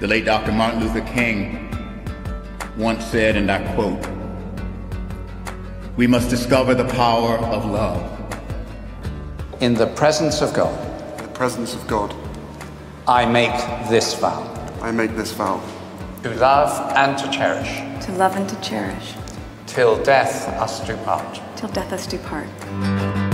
The late Dr. Martin Luther King once said, and I quote, We must discover the power of love. In the presence of God, the presence of God, I make this vow I make this vow to love and to cherish to love and to cherish, till death us do part. till death us do part.